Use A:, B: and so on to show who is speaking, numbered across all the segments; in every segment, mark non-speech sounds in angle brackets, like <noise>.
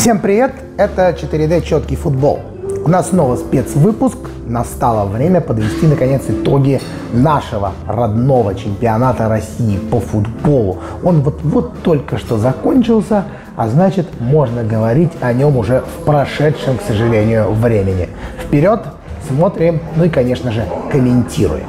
A: Всем привет! Это 4D Четкий футбол. У нас снова спецвыпуск. Настало время подвести, наконец, итоги нашего родного чемпионата России по футболу. Он вот-вот только что закончился, а значит, можно говорить о нем уже в прошедшем, к сожалению, времени. Вперед, смотрим, ну и, конечно же, комментируем.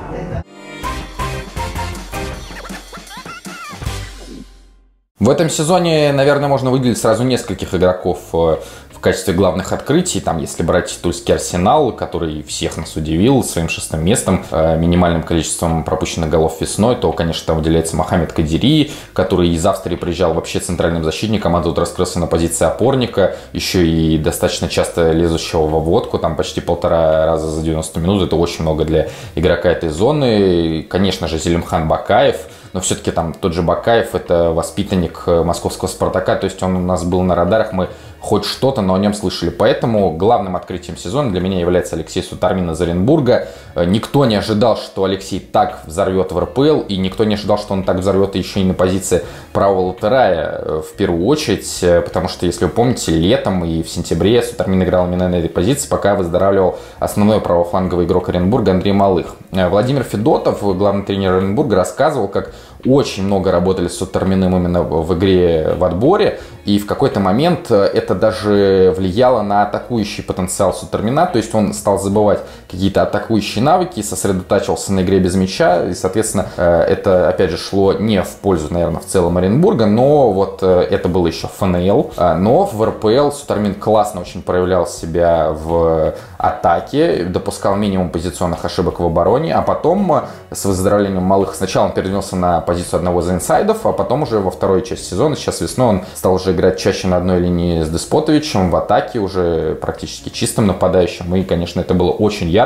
B: В этом сезоне, наверное, можно выделить сразу нескольких игроков э, в качестве главных открытий. Там, если брать Тульский Арсенал, который всех нас удивил своим шестым местом, э, минимальным количеством пропущенных голов весной, то, конечно, там выделяется Мохаммед Кадири, который из Австрии приезжал вообще центральным защитником, а тут раскрылся на позиции опорника, еще и достаточно часто лезущего во водку, там почти полтора раза за 90 минут. Это очень много для игрока этой зоны. И, конечно же, Зелимхан Бакаев – но все-таки там тот же Бакаев, это воспитанник э, московского «Спартака», то есть он у нас был на радарах, мы хоть что-то, но о нем слышали. Поэтому главным открытием сезона для меня является Алексей Сутармин из Оренбурга. Э, никто не ожидал, что Алексей так взорвет в РПЛ, и никто не ожидал, что он так взорвет еще и на позиции правого латерая э, в первую очередь, потому что, если вы помните, летом и в сентябре Сутармин играл именно на этой позиции, пока выздоравливал основной правофланговый игрок Оренбурга Андрей Малых. Владимир Федотов, главный тренер Оренбурга, рассказывал, как очень много работали с Суттерминым именно в игре в отборе, и в какой-то момент э, это даже влияло на атакующий потенциал Суттермина, то есть он стал забывать какие-то атакующие навыки, сосредотачивался на игре без мяча, и, соответственно, э, это, опять же, шло не в пользу, наверное, в целом Оренбурга, но вот э, это было еще ФНЛ, но в РПЛ Суттермин классно очень проявлял себя в атаке, допускал минимум позиционных ошибок в обороне, а потом с выздоровлением малых сначала он перенесся на позицию одного из инсайдов, а потом уже во второй части сезона, сейчас весной, он стал уже играть чаще на одной линии с Деспотовичем, в атаке уже практически чистым нападающим. И, конечно, это было очень ярко.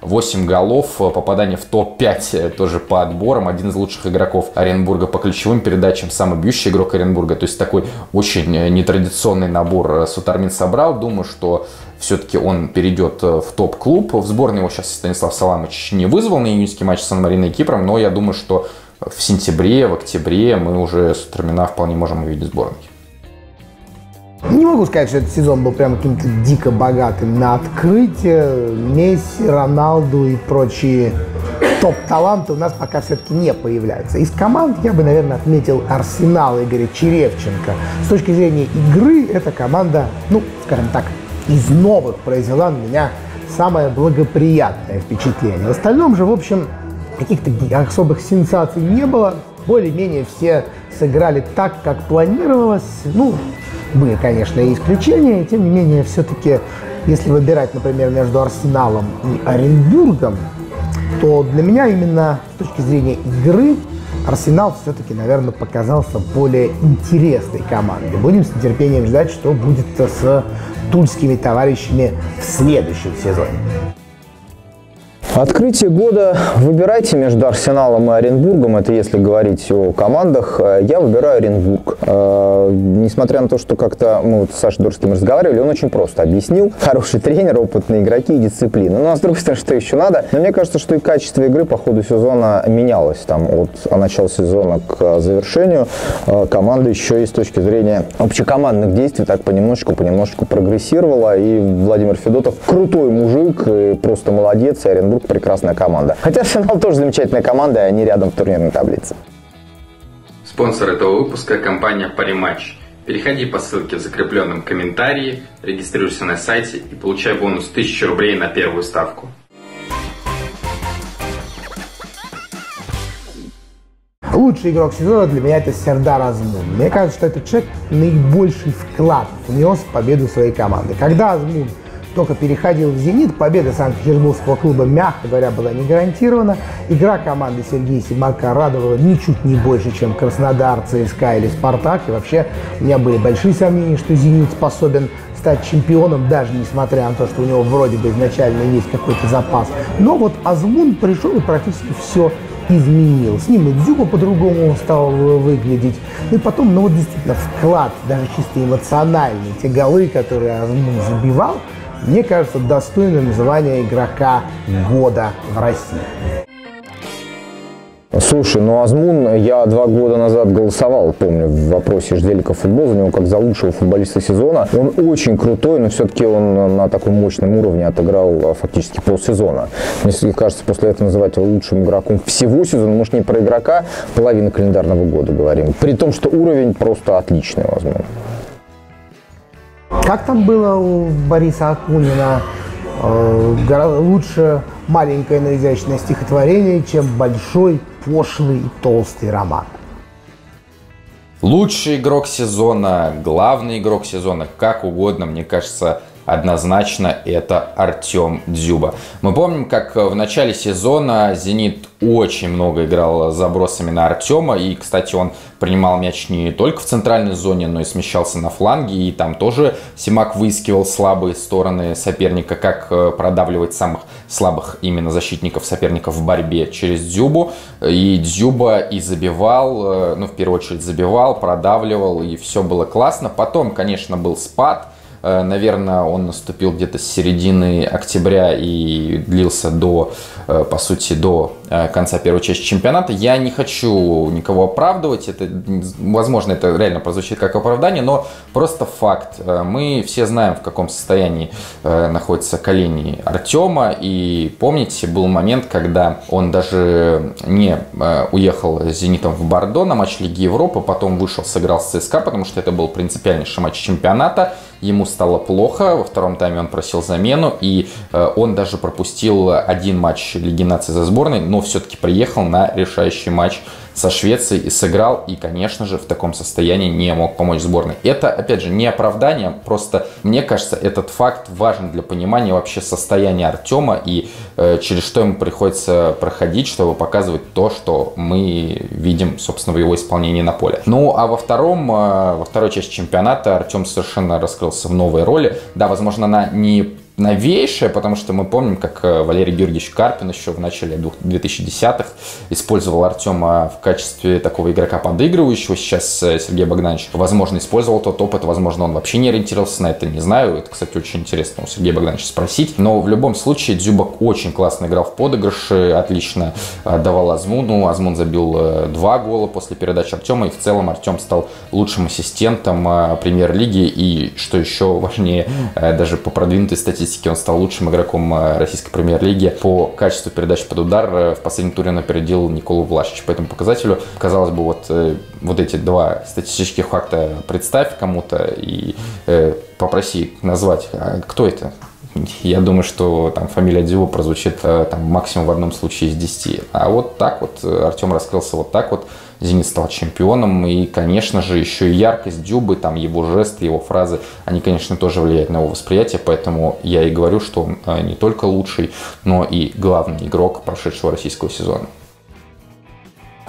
B: 8 голов, попадание в топ-5 тоже по отборам. Один из лучших игроков Оренбурга по ключевым передачам, самый бьющий игрок Оренбурга. То есть такой очень нетрадиционный набор Сутармин собрал. Думаю, что все-таки он перейдет в топ-клуб. В сборной его сейчас Станислав Саламович не вызвал на июньский матч с Сан-Мариной и Кипром, но я думаю, что в сентябре, в октябре мы уже с Термина вполне можем увидеть сборной.
A: Не могу сказать, что этот сезон был прям каким-то дико богатым на открытие. Месси, Роналду и прочие топ-таланты у нас пока все-таки не появляются. Из команд я бы, наверное, отметил Арсенал Игоря Черевченко. С точки зрения игры, эта команда, ну, скажем так, из новых произвела на меня самое благоприятное впечатление. В остальном же, в общем, каких-то особых сенсаций не было. Более-менее все сыграли так, как планировалось. Ну, были, конечно, и исключения, и тем не менее, все-таки, если выбирать, например, между Арсеналом и Оренбургом, то для меня именно с точки зрения игры Арсенал все-таки, наверное, показался более интересной командой. Будем с нетерпением ждать, что будет с тульскими товарищами в следующем сезоне.
C: Открытие года выбирайте между Арсеналом и Оренбургом. Это если говорить о командах. Я выбираю Оренбург. Э, несмотря на то, что как-то мы вот с Сашей Дурским разговаривали, он очень просто объяснил. <laughs> Хороший тренер, опытные игроки и дисциплина. Ну, а с другой стороны, что еще надо? Но мне кажется, что и качество игры по ходу сезона менялось. Там от начала сезона к завершению э, команда еще и с точки зрения общекомандных действий так понемножечку, понемножечку прогрессировала. И Владимир Федотов крутой мужик, и просто молодец. И Оренбург прекрасная команда. Хотя Арсенал тоже замечательная команда, и они рядом в турнирной таблице.
B: Спонсор этого выпуска – компания Париматч. Переходи по ссылке в закрепленном комментарии, регистрируйся на сайте и получай бонус 1000 рублей на первую ставку.
A: Лучший игрок сезона для меня это Сердар Азмун. Мне кажется, что этот человек наибольший вклад внес в победу своей команды. Когда Азмун только переходил в «Зенит». Победа Санкт-Петербургского клуба, мягко говоря, была не гарантирована. Игра команды Сергея Симака радовала ничуть не больше, чем Краснодар, ЦСКА или Спартак. И вообще у меня были большие сомнения, что «Зенит» способен стать чемпионом, даже несмотря на то, что у него вроде бы изначально есть какой-то запас. Но вот Азмун пришел и практически все изменил. С ним и Дзюба по-другому стал выглядеть. Ну и потом, ну вот действительно, вклад, даже чисто эмоциональный, те голы, которые Азмун забивал – мне кажется, достойно называния игрока года в России.
C: Слушай, ну Азмун, я два года назад голосовал, помню, в вопросе Жделика футбол за него как за лучшего футболиста сезона. Он очень крутой, но все-таки он на таком мощном уровне отыграл а, фактически полсезона. Мне кажется, после этого называть его лучшим игроком всего сезона, может не про игрока, половина календарного года говорим. При том, что уровень просто отличный Азмуна.
A: Как там было у Бориса Акунина? Э, лучше маленькое, но изящное стихотворение, чем большой, пошлый и толстый роман.
B: Лучший игрок сезона, главный игрок сезона, как угодно, мне кажется, однозначно это Артем Дзюба. Мы помним, как в начале сезона «Зенит» очень много играл забросами на Артема. И, кстати, он принимал мяч не только в центральной зоне, но и смещался на фланге. И там тоже Симак выискивал слабые стороны соперника, как э, продавливать самых слабых именно защитников соперников в борьбе через Дзюбу. И Дзюба и забивал, э, ну, в первую очередь забивал, продавливал, и все было классно. Потом, конечно, был спад – Э, наверное, он наступил где-то с середины октября и длился до, э, по сути, до э, конца первой части чемпионата. Я не хочу никого оправдывать. Это, возможно, это реально прозвучит как оправдание, но просто факт. Мы все знаем, в каком состоянии находятся колени Артема. И помните, был момент, когда он даже не уехал с «Зенитом» в Бордо на матч Лиги Европы, потом вышел, сыграл с ЦСКА, потому что это был принципиальнейший матч чемпионата ему стало плохо, во втором тайме он просил замену, и э, он даже пропустил один матч Лиги наций за сборной, но все-таки приехал на решающий матч со Швецией и сыграл, и, конечно же, в таком состоянии не мог помочь сборной. Это, опять же, не оправдание, просто, мне кажется, этот факт важен для понимания вообще состояния Артема и э, через что ему приходится проходить, чтобы показывать то, что мы видим, собственно, в его исполнении на поле. Ну, а во втором, э, во второй части чемпионата Артем совершенно раскрылся в новой роли. Да, возможно, она не новейшее, потому что мы помним, как э, Валерий Георгиевич Карпин еще в начале 2010-х использовал Артема в качестве такого игрока подыгрывающего. Сейчас э, Сергей Богданович, возможно, использовал тот опыт, возможно, он вообще не ориентировался на это, не знаю. Это, кстати, очень интересно у Сергея Богдановича спросить. Но в любом случае Дзюбак очень классно играл в подыгрыши, отлично отдавал Азмуну. Азмун забил э, два гола после передачи Артема, и в целом Артем стал лучшим ассистентом премьер-лиги. И, что еще важнее, даже по продвинутой статистике, статистике он стал лучшим игроком э, российской премьер-лиги. По качеству передач под удар э, в последнем туре он опередил Николу Влашича по этому показателю. Казалось бы, вот, э, вот эти два статистических факта представь кому-то и попроси назвать, а кто это? Я думаю, что там фамилия Дзюба прозвучит там, максимум в одном случае из 10. А вот так вот Артем раскрылся вот так вот. Зенит стал чемпионом. И, конечно же, еще и яркость Дюбы, там его жесты, его фразы, они, конечно, тоже влияют на его восприятие. Поэтому я и говорю, что он э, не только лучший, но и главный игрок прошедшего российского сезона.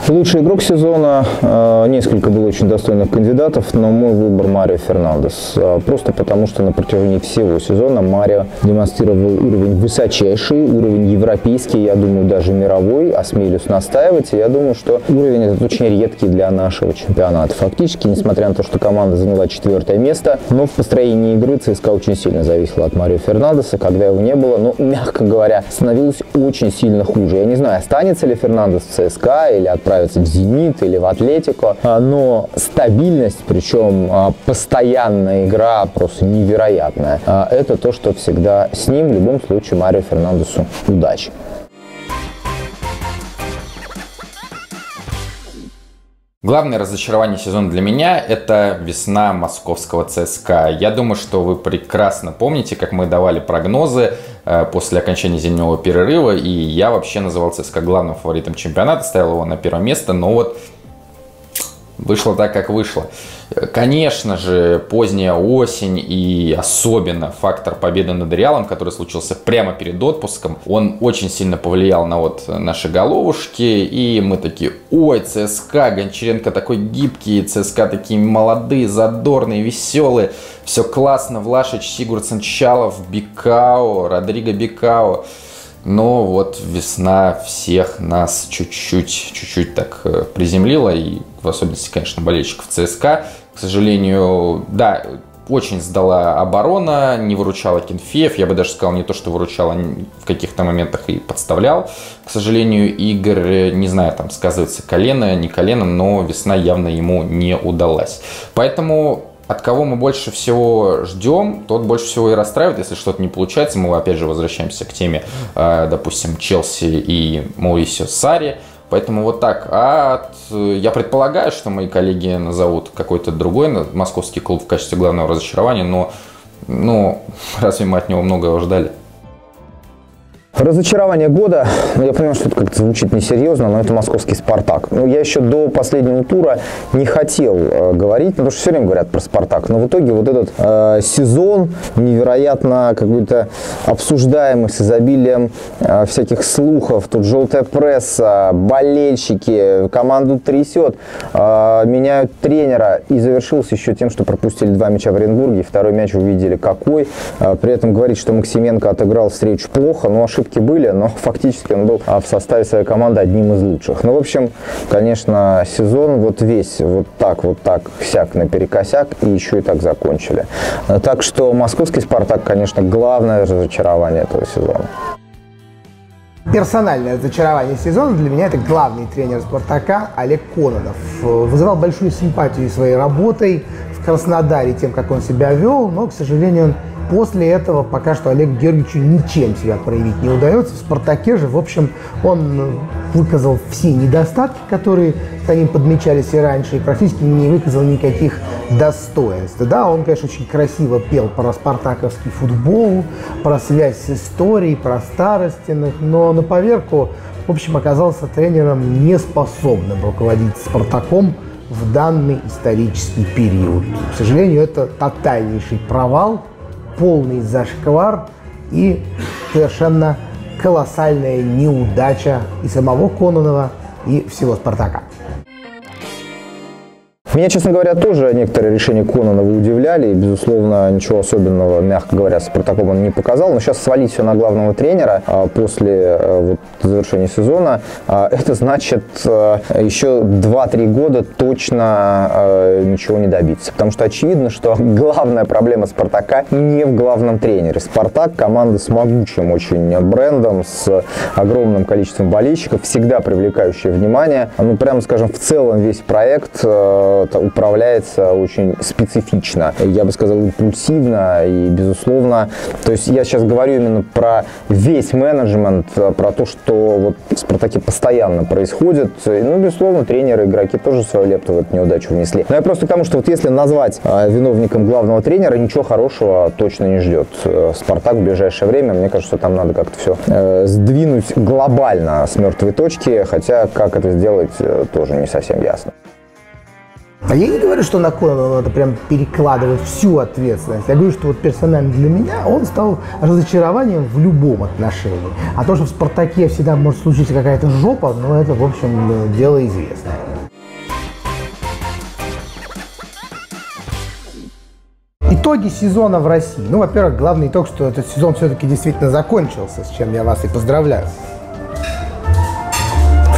C: Лучший игрок сезона. Э, несколько было очень достойных кандидатов, но мой выбор Марио Фернандес. Э, просто потому, что на протяжении всего сезона Марио демонстрировал уровень высочайший, уровень европейский, я думаю, даже мировой. Осмелюсь настаивать. И я думаю, что уровень этот очень редкий для нашего чемпионата. Фактически, несмотря на то, что команда заняла четвертое место, но в построении игры ЦСКА очень сильно зависела от Марио Фернандеса. Когда его не было, ну, мягко говоря, становилось очень сильно хуже. Я не знаю, останется ли Фернандес в ЦСКА или отправится отправиться в «Зенит» или в «Атлетико». А, но стабильность, причем а, постоянная игра просто невероятная, а, это то, что всегда с ним в любом случае Марио Фернандесу удачи.
B: Главное разочарование сезона для меня – это весна московского ЦСКА. Я думаю, что вы прекрасно помните, как мы давали прогнозы э, после окончания зимнего перерыва, и я вообще называл ЦСКА главным фаворитом чемпионата, ставил его на первое место, но вот вышло так, как вышло. Конечно же, поздняя осень и особенно фактор победы над Реалом, который случился прямо перед отпуском, он очень сильно повлиял на вот наши головушки, и мы такие, ой, ЦСКА, Гончаренко такой гибкий, ЦСКА такие молодые, задорные, веселые, все классно, Влашич, Сигурдсен, Чалов, Бикао, Родриго Бикао. Но вот весна всех нас чуть-чуть, чуть-чуть так э, приземлила, и в особенности, конечно, болельщиков ЦСКА. К сожалению, да, очень сдала оборона, не выручала Кенфеев. Я бы даже сказал, не то, что выручала в каких-то моментах и подставлял. К сожалению, Игорь, не знаю, там сказывается колено, не колено, но весна явно ему не удалась. Поэтому от кого мы больше всего ждем, тот больше всего и расстраивает, если что-то не получается. Мы опять же возвращаемся к теме, э, допустим, Челси и Маурисио Сари. Поэтому вот так. А от, я предполагаю, что мои коллеги назовут какой-то другой московский клуб в качестве главного разочарования, но ну, <laughs> разве мы от него многого ждали?
C: Разочарование года, ну, я понимаю, что это как-то звучит несерьезно, но это московский «Спартак». Ну, я еще до последнего тура не хотел э, говорить, потому что все время говорят про «Спартак», но в итоге вот этот э, сезон невероятно какой-то обсуждаемый с изобилием э, всяких слухов, тут желтая пресса, болельщики, команду трясет, э, меняют тренера, и завершился еще тем, что пропустили два мяча в Оренбурге, второй мяч увидели какой, э, при этом говорить, что Максименко отыграл встречу плохо, но ошибка ошибки были, но <laughs> фактически он был а, в составе своей команды одним из лучших. Ну, в общем, конечно, сезон вот весь вот так, вот так, всяк наперекосяк, и еще и так закончили. Так что московский «Спартак», конечно, главное разочарование этого сезона.
A: Персональное разочарование сезона для меня это главный тренер «Спартака» Олег Кононов. Вызывал большую симпатию своей работой в Краснодаре, тем, как он себя вел, но, к сожалению, он После этого пока что Олегу Георгиевичу ничем себя проявить не удается. В «Спартаке» же, в общем, он выказал все недостатки, которые за ним подмечались и раньше, и практически не выказал никаких достоинств. Да, он, конечно, очень красиво пел про спартаковский футбол, про связь с историей, про старостиных, но на поверку, в общем, оказался тренером неспособным руководить «Спартаком» в данный исторический период. К сожалению, это тотальнейший провал – полный зашквар и совершенно колоссальная неудача и самого Кононова, и всего «Спартака».
C: Меня, честно говоря, тоже некоторые решения Кононова удивляли. И, безусловно, ничего особенного, мягко говоря, с Спартаком он не показал. Но сейчас свалить все на главного тренера а, после а, вот, завершения сезона, а, <laughs> это значит а, еще 2-3 года точно а, ничего не добиться. Потому что очевидно, что <laughs> главная проблема Спартака не в главном тренере. Спартак – команда с могучим очень брендом, с огромным количеством болельщиков, всегда привлекающая внимание. Ну, прямо скажем, в целом весь проект управляется очень специфично, я бы сказал, импульсивно и, безусловно, то есть я сейчас говорю именно про весь менеджмент, про то, что вот в «Спартаке» постоянно происходит. Ну, безусловно, тренеры, игроки тоже свою лепту в эту неудачу внесли. Но я просто к тому, что вот если назвать а, виновником главного тренера, ничего хорошего точно не ждет. «Спартак» в ближайшее время, мне кажется, там надо как-то все э, сдвинуть глобально с мертвой точки, хотя как это сделать, э, тоже не совсем ясно.
A: А я не говорю, что на Конана надо прям перекладывать всю ответственность. Я говорю, что вот персонально для меня он стал разочарованием в любом отношении. А то, что в «Спартаке» всегда может случиться какая-то жопа, ну это, в общем, дело известное. Итоги сезона в России. Ну, во-первых, главный итог, что этот сезон все-таки действительно закончился, с чем я вас и поздравляю.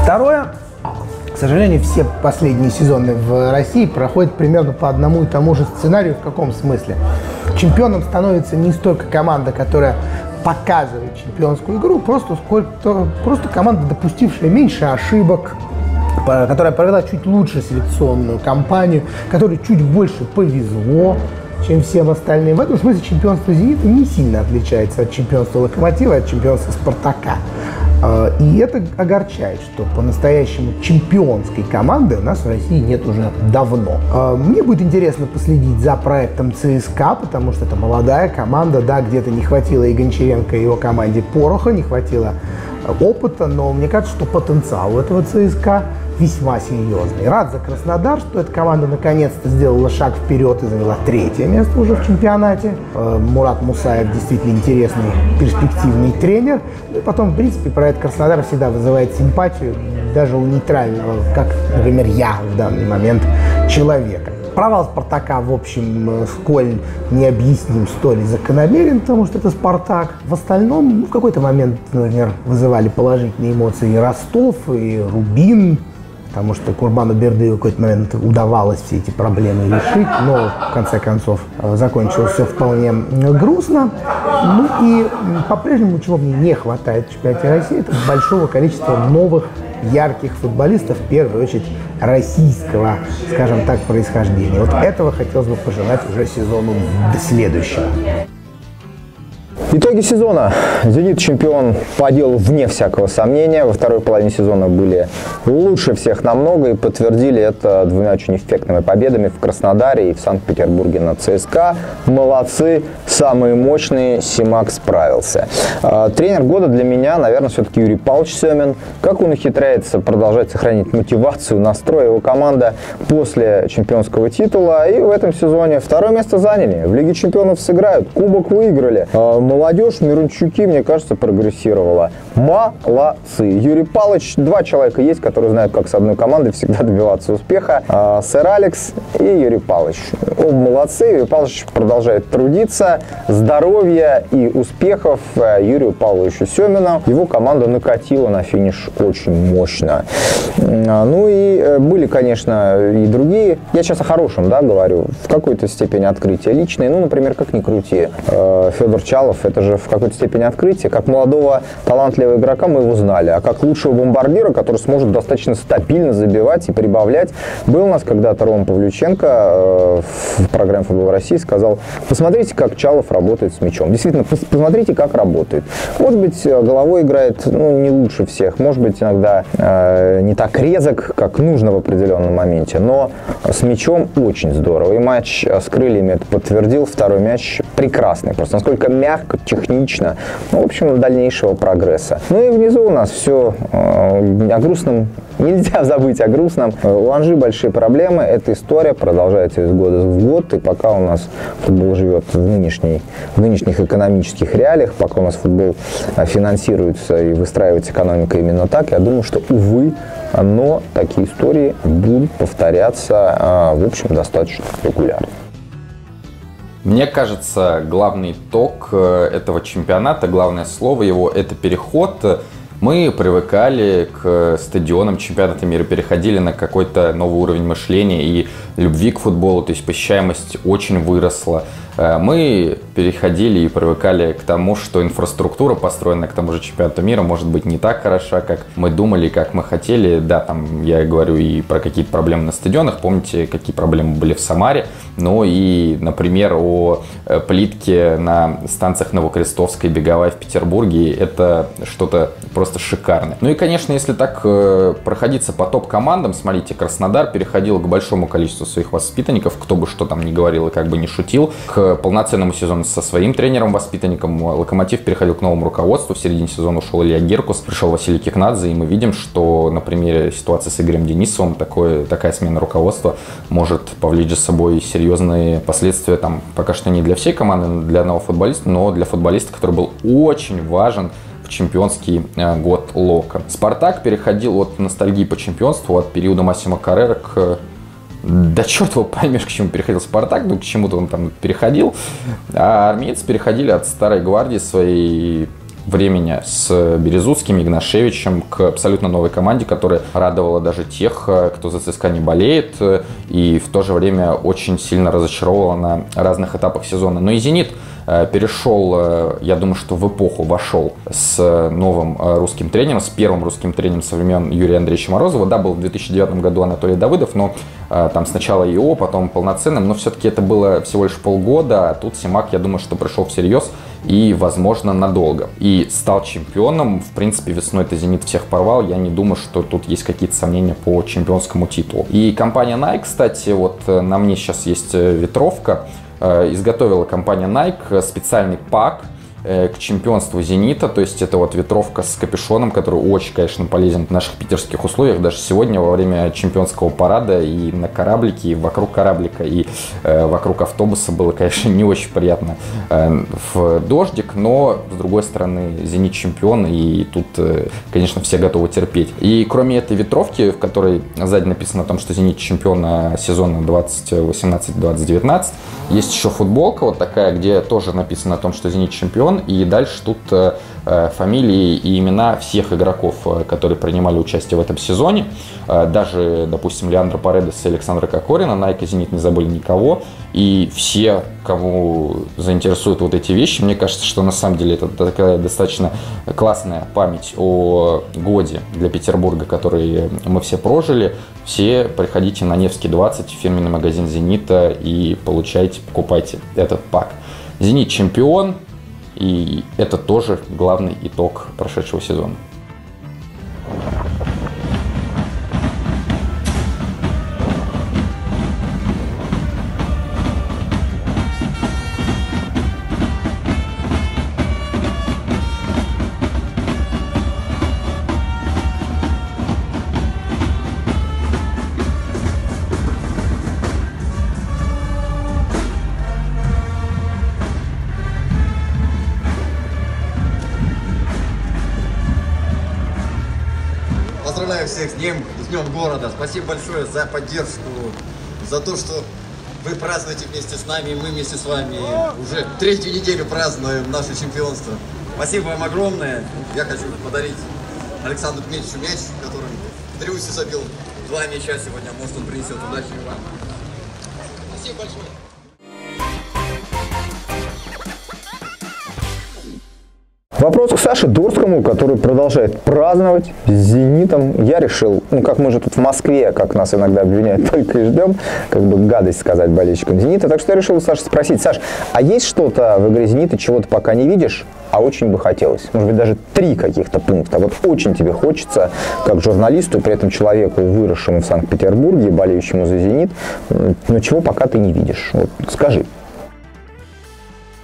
A: Второе, к сожалению, все последние сезоны в России проходят примерно по одному и тому же сценарию. В каком смысле? Чемпионом становится не столько команда, которая показывает чемпионскую игру, просто, сколько, просто команда, допустившая меньше ошибок, которая провела чуть лучше селекционную кампанию, которой чуть больше повезло, чем всем остальным. В этом смысле чемпионство «Зенита» не сильно отличается от чемпионства «Локомотива» от чемпионства «Спартака». А, и это огорчает, что по-настоящему чемпионской команды у нас в России нет уже давно. А, мне будет интересно последить за проектом ЦСКА, потому что это молодая команда, да, где-то не хватило и Гончаренко, и его команде пороха, не хватило опыта, но мне кажется, что потенциал у этого ЦСКА весьма серьезный. Рад за Краснодар, что эта команда наконец-то сделала шаг вперед и заняла третье место уже в чемпионате. Э, Мурат Мусаев действительно интересный, перспективный тренер. Ну и потом, в принципе, проект Краснодар всегда вызывает симпатию даже у нейтрального, как, например, я в данный момент, человека. Провал «Спартака», в общем, э, сколь необъясним, столь закономерен, потому что это «Спартак». В остальном, ну, в какой-то момент, например, вызывали положительные эмоции и Ростов, и Рубин, потому что Курбану Бердыеву в какой-то момент удавалось все эти проблемы решить, но в конце концов э, закончилось все вполне грустно. Ну и по-прежнему, чего мне не хватает в чемпионате России, это большого количества новых ярких футболистов, в первую очередь российского, скажем так, происхождения. Вот этого хотелось бы пожелать уже сезону следующего.
C: Итоги сезона. «Зенит» чемпион по делу вне всякого сомнения. Во второй половине сезона были лучше всех намного и подтвердили это двумя очень эффектными победами в Краснодаре и в Санкт-Петербурге на ЦСКА. Молодцы, самые мощные, Симак справился. А, тренер года для меня, наверное, все-таки Юрий Павлович Семин. Как он ухитряется продолжать сохранить мотивацию, настрой его команда после чемпионского титула. И в этом сезоне второе место заняли. В Лиге чемпионов сыграют, кубок выиграли. Молодежь Мирончуки, мне кажется, прогрессировала. Молодцы. Юрий Павлович, два человека есть, которые знают, как с одной командой всегда добиваться успеха. А, сэр Алекс и Юрий Павлович. Оба молодцы. Юрий Павлович продолжает трудиться. Здоровья и успехов э, Юрию Павловичу Семину. Его команда накатила на финиш очень мощно. А, ну и э, были, конечно, и другие. Я сейчас о хорошем, да, говорю. В какой-то степени открытия личные. Ну, например, как ни крути. Э, Федор Чалов это же в какой-то степени открытие. Как молодого талантливого игрока мы его знали, а как лучшего бомбардира, который сможет достаточно стабильно забивать и прибавлять. Был у нас когда-то Рома Павлюченко э, в программе «Футбол России» сказал, посмотрите, как Чалов работает с мячом. Действительно, посмотрите, как работает. Может быть, э, головой играет ну, не лучше всех, может быть, иногда э, не так резок, как нужно в определенном моменте, но с мячом очень здорово. И матч с крыльями это подтвердил. Второй мяч прекрасный. Просто насколько мягко, технично, ну, в общем, дальнейшего прогресса. Ну и внизу у нас все э, о грустном <laughs> Нельзя забыть о грустном. У Анжи большие проблемы. Эта история продолжается из года в год. И пока у нас футбол живет в, нынешней, в нынешних экономических реалиях, пока у нас футбол э, финансируется и выстраивается экономика именно так, я думаю, что, увы, но такие истории будут повторяться, э, в общем, достаточно регулярно.
B: Мне кажется, главный итог э, этого чемпионата, главное слово его – это переход. Мы привыкали к стадионам чемпионата мира, переходили на какой-то новый уровень мышления и любви к футболу, то есть посещаемость очень выросла. Э, мы переходили и привыкали к тому, что инфраструктура, построенная к тому же чемпионату мира, может быть не так хороша, как мы думали, как мы хотели. Да, там я говорю и про какие-то проблемы на стадионах. Помните, какие проблемы были в Самаре? Ну и, например, о э, плитке на станциях Новокрестовской, Беговая в Петербурге. Это что-то просто шикарное. Ну и, конечно, если так э, проходиться по топ-командам, смотрите, Краснодар переходил к большому количеству своих воспитанников, кто бы что там ни говорил и как бы не шутил, к полноценному сезону со своим тренером-воспитанником. Локомотив переходил к новому руководству. В середине сезона ушел Илья Геркус, пришел Василий Кикнадзе, и мы видим, что на примере ситуации с Игорем Денисовым такое, такая смена руководства может повлечь за собой серьезные последствия, там, пока что не для всей команды, для одного футболиста, но для футболиста, который был очень важен чемпионский э, год Лока. Спартак переходил от ностальгии по чемпионству, от периода Массима Каррера к да черт его поймешь, к чему переходил Спартак, ну к чему-то он там переходил. А армейцы переходили от старой гвардии своей времени с Березутским, Игнашевичем к абсолютно новой команде, которая радовала даже тех, э, кто за ЦСКА не болеет, э, и в то же время очень сильно разочаровывала на разных этапах сезона. Но и «Зенит» Э, перешел, э, я думаю, что в эпоху вошел с новым э, русским тренером, с первым русским тренером со времен Юрия Андреевича Морозова. Да, был в 2009 году Анатолий Давыдов, но там сначала ИО, потом полноценным, но все-таки это было всего лишь полгода, а тут Симак, я думаю, что пришел всерьез и, возможно, надолго. И стал чемпионом. В принципе, весной это «Зенит» всех порвал. Я не думаю, что тут есть какие-то сомнения по чемпионскому титулу. И компания Nike, кстати, вот на мне сейчас есть ветровка. Э, изготовила компания Nike специальный пак – Э, к чемпионству «Зенита». То есть это вот ветровка с капюшоном, который очень, конечно, полезен в наших питерских условиях. Даже сегодня во время чемпионского парада и на кораблике, и вокруг кораблика, и э, вокруг автобуса было, конечно, <laughs> не очень приятно э, в дождик. Но, с другой стороны, «Зенит» чемпион, и тут, э, конечно, все готовы терпеть. И кроме этой ветровки, в которой сзади написано о том, что «Зенит» чемпион сезона 2018-2019, есть еще футболка вот такая, где тоже написано о том, что «Зенит» чемпион, и дальше тут э, э, фамилии и имена всех игроков, э, которые принимали участие в этом сезоне. Даже, допустим, Леандро Паредес и Александра Кокорина, Найка Зенит не забыли никого. И все, кого заинтересуют вот эти вещи, мне кажется, что на самом деле это такая достаточно классная память о годе для Петербурга, который мы все прожили. Все приходите на Невский 20, фирменный магазин «Зенита» и получайте, покупайте этот пак. «Зенит» чемпион, и это тоже главный итог прошедшего сезона.
D: Города. Спасибо большое за поддержку, за то, что вы празднуете вместе с нами, и мы вместе с вами уже третью неделю празднуем наше чемпионство. Спасибо вам огромное. Я хочу подарить Александру Дмитриевичу мяч, которым Дрюси забил два мяча сегодня. Может, он принесет удачи вам. Спасибо большое.
C: Вопрос к Саше Дурскому, который продолжает праздновать с «Зенитом». Я решил, ну, как мы же тут в Москве, как нас иногда обвиняют, <laughs> только и ждем, как бы гадость сказать болельщикам «Зенита». Так что я решил Саша спросить. Саш, а есть что-то в игре «Зенита», чего ты пока не видишь, а очень бы хотелось? Может быть, даже три каких-то пункта. Вот очень тебе хочется, как журналисту, при этом человеку, выросшему в Санкт-Петербурге, болеющему за «Зенит», но чего пока ты не видишь? Вот скажи.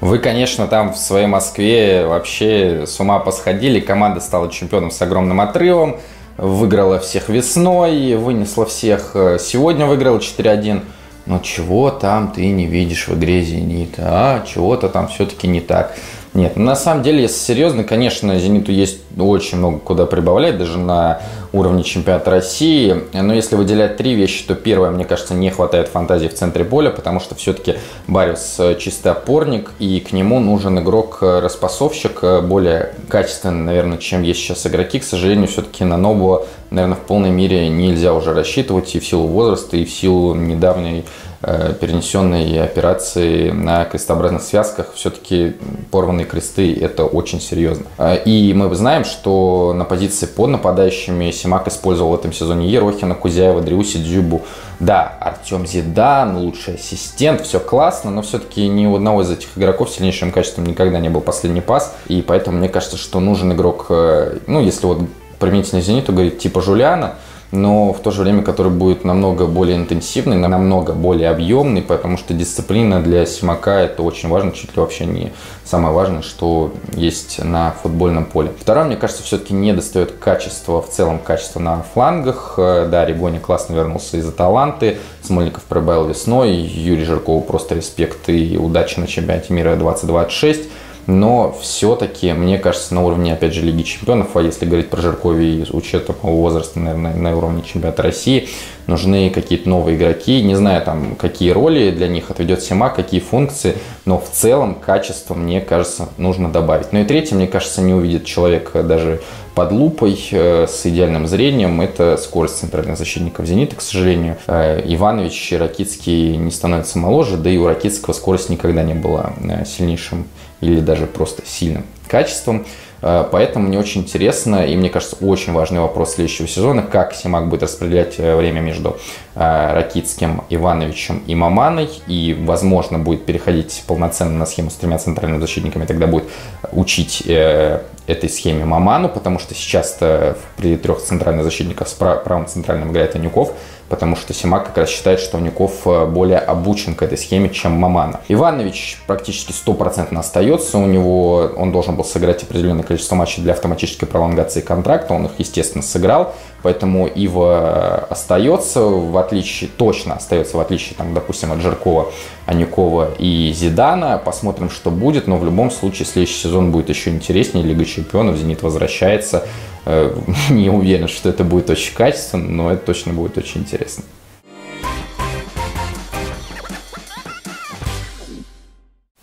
B: Вы, конечно, там в своей Москве вообще с ума посходили. Команда стала чемпионом с огромным отрывом. Выиграла всех весной, вынесла всех. Э, сегодня выиграла 4-1. Но чего там ты не видишь в игре «Зенита»? А, чего-то там все-таки не так. Нет, на самом деле, если серьезно, конечно, «Зениту» есть очень много куда прибавлять, даже на уровне чемпионата России. Но если выделять три вещи, то первое, мне кажется, не хватает фантазии в центре поля, потому что все-таки Бариус чистый опорник, и к нему нужен игрок-распасовщик, более качественный, наверное, чем есть сейчас игроки. К сожалению, все-таки на Нобу, наверное, в полной мере нельзя уже рассчитывать и в силу возраста, и в силу недавней Э, перенесенной операции на крестообразных связках, все-таки порванные кресты – это очень серьезно. Э, и мы знаем, что на позиции под нападающими Симак использовал в этом сезоне Ерохина, Кузяева, Дрюси, Дзюбу. Да, Артем Зидан, лучший ассистент, все классно, но все-таки ни у одного из этих игроков сильнейшим качеством никогда не был последний пас. И поэтому мне кажется, что нужен игрок, э, ну, если вот применительно Зениту говорить, типа Жулиана – но в то же время, который будет намного более интенсивный, намного более объемный, потому что дисциплина для Симака это очень важно, чуть ли вообще не самое важное, что есть на футбольном поле. Второе, мне кажется, все-таки не достает качества, в целом качества на флангах. Э, да, Ригони классно вернулся из-за таланты, Смольников прибавил весной, Юрий Жиркову просто респект и удачи на чемпионате мира 2026 но все-таки, мне кажется, на уровне, опять же, Лиги Чемпионов, а если говорить про Жиркови с учетом возраста, наверное, на уровне чемпионата России, нужны какие-то новые игроки. Не знаю, там, какие роли для них отведет Сима, какие функции, но в целом качество, мне кажется, нужно добавить. Ну и третье, мне кажется, не увидит человек даже под лупой э, с идеальным зрением. Это скорость центральных защитников «Зенита», к сожалению. Э, Иванович и Ракицкий не становятся моложе, да и у Ракицкого скорость никогда не была э, сильнейшим или даже просто сильным качеством. Э, поэтому мне очень интересно, и мне кажется, очень важный вопрос следующего сезона, как Симак будет распределять э, время между э, Ракитским, Ивановичем и Маманой, и, возможно, будет переходить полноценно на схему с тремя центральными защитниками, тогда будет учить этой схеме Маману, потому что сейчас-то при трех центральных защитниках с правым центральным играет Анюков, потому что Симак как раз считает, что Ников э, более обучен к этой схеме, чем Мамана. Иванович практически стопроцентно остается, у него он должен был сыграть определенное количество матчей для автоматической пролонгации контракта, он их, естественно, сыграл, поэтому Ива остается, в отличие, точно остается, в отличие, там, допустим, от Жиркова, Анюкова и Зидана. Посмотрим, что будет, но в любом случае следующий сезон будет еще интереснее, Лига Чемпионов, Зенит возвращается, Э, <laughs> не уверен, что это будет очень качественно, но это точно будет очень интересно.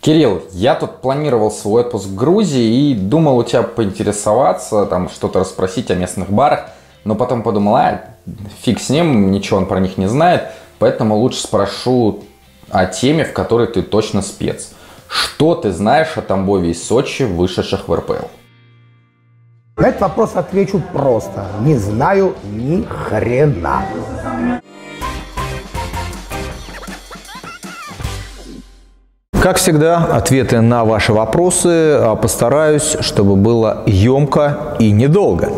B: Кирилл, я тут планировал свой отпуск в Грузии и думал у тебя поинтересоваться, там что-то расспросить о местных барах, но потом подумал, а, фиг с ним, ничего он про них не знает, поэтому лучше спрошу о теме, в которой ты точно спец. Что ты знаешь о Тамбове и Сочи, вышедших в РПЛ?
A: На этот вопрос отвечу просто. Не знаю ни хрена.
C: Как всегда, ответы на ваши вопросы а, постараюсь, чтобы было емко и недолго.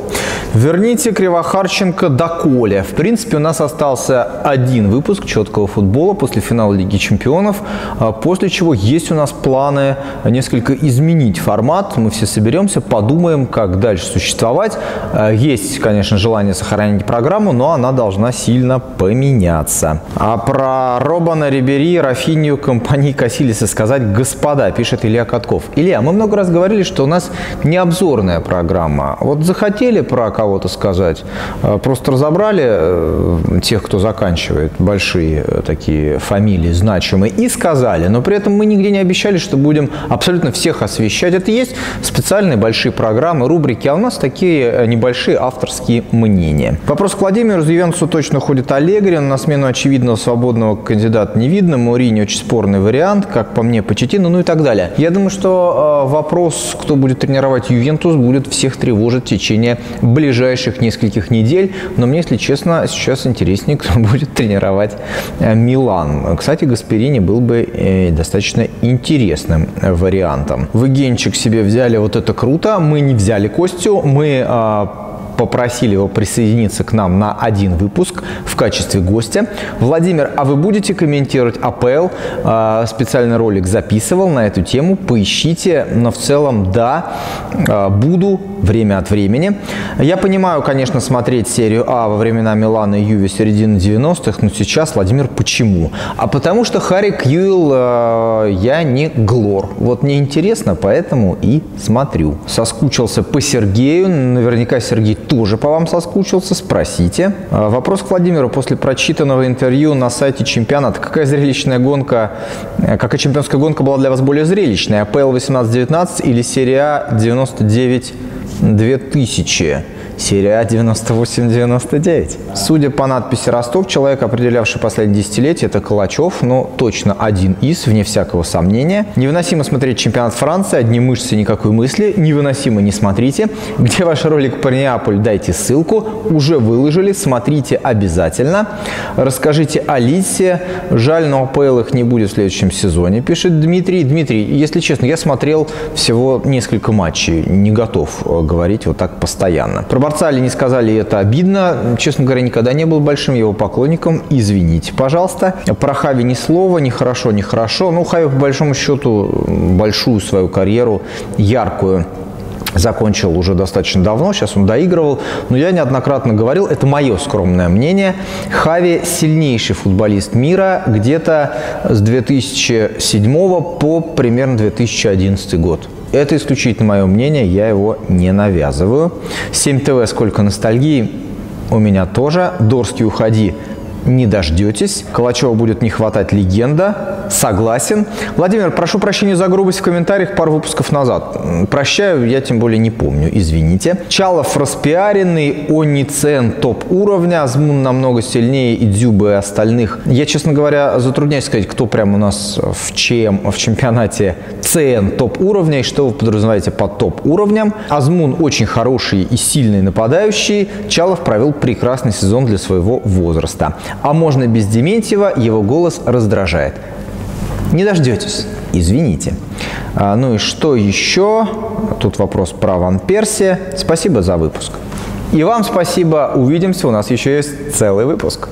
C: Верните Кривохарченко до Коля. В принципе, у нас остался один выпуск четкого футбола после финала Лиги Чемпионов, а, после чего есть у нас планы несколько изменить формат. Мы все соберемся, подумаем, как дальше существовать. А, есть, конечно, желание сохранить программу, но она должна сильно поменяться. А про Робана Рибери, Рафинию, компании Касилиса сказать «господа», пишет Илья Катков. Илья, мы много раз говорили, что у нас не обзорная программа. Вот захотели про кого-то сказать. Э, просто разобрали э, тех, кто заканчивает большие э, такие фамилии значимые, и сказали. Но при этом мы нигде не обещали, что будем абсолютно всех освещать. Это есть специальные большие программы, рубрики, а у нас такие небольшие авторские мнения. Вопрос к Владимиру. За Ювентусу точно ходит Аллегри, на смену очевидного свободного кандидата не видно. Маурини очень спорный вариант, как по мне, Почетину, ну и так далее. Я думаю, что вопрос, кто будет тренировать Ювентус, будет всех тревожить в течение ближайших ближайших нескольких недель. Но мне, если честно, сейчас интереснее, кто <laughs> будет тренировать э, Милан. Кстати, Гасперини был бы э, достаточно интересным вариантом. Вы генчик себе взяли, вот это круто. Мы не взяли Костю, мы а, попросили его присоединиться к нам на один выпуск в качестве гостя. Владимир, а вы будете комментировать АПЛ? А, специальный ролик записывал на эту тему, поищите. Но в целом, да, а, буду время от времени. Я понимаю, конечно, смотреть серию А во времена Милана и Юви середины 90-х, но сейчас, Владимир, почему? А потому что Харри Кьюилл э, я не глор. Вот мне интересно, поэтому и смотрю. Соскучился по Сергею. Наверняка Сергей тоже по вам соскучился, спросите. А, вопрос к Владимиру. После прочитанного интервью на сайте чемпионата, какая зрелищная гонка, э, какая чемпионская гонка была для вас более зрелищная? АПЛ 18-19 или серия 99-2000? Серия 98-99. Судя по надписи «Ростов», человек, определявший последние десятилетия, это Калачев, но точно один из, вне всякого сомнения. Невыносимо смотреть чемпионат Франции, одни мышцы, никакой мысли. Невыносимо не смотрите. Где ваш ролик про Неаполь, дайте ссылку. Уже выложили, смотрите обязательно. Расскажите о Лисе. Жаль, но АПЛ их не будет в следующем сезоне, пишет Дмитрий. Дмитрий, если честно, я смотрел всего несколько матчей, не готов э, говорить вот так постоянно. Про Ли не сказали, это обидно. Честно говоря, никогда не был большим его поклонником. Извините, пожалуйста. Про Хави ни слова, ни хорошо, ни хорошо. Ну, Хави, по большому счету, большую свою карьеру, яркую, закончил уже достаточно давно, сейчас он доигрывал, но я неоднократно говорил, это мое скромное мнение, Хави сильнейший футболист мира где-то с 2007 по примерно 2011 год. Это исключительно мое мнение, я его не навязываю. 7 ТВ сколько ностальгии у меня тоже. Дорский уходи не дождетесь. Калачева будет не хватать легенда. Согласен. Владимир, прошу прощения за грубость в комментариях пару выпусков назад. Прощаю, я тем более не помню, извините. Чалов распиаренный, Оницен топ уровня, Азмун намного сильнее и Дзюбы и остальных. Я, честно говоря, затрудняюсь сказать, кто прямо у нас в ЧМ, в чемпионате ЦН топ уровня и что вы подразумеваете под топ уровнем. Азмун очень хороший и сильный нападающий. Чалов провел прекрасный сезон для своего возраста. А можно без Дементьева, его голос раздражает. Не дождетесь. Извините. А, ну и что еще? Тут вопрос про Ван Персия. Спасибо за выпуск. И вам спасибо. Увидимся. У нас еще есть целый выпуск.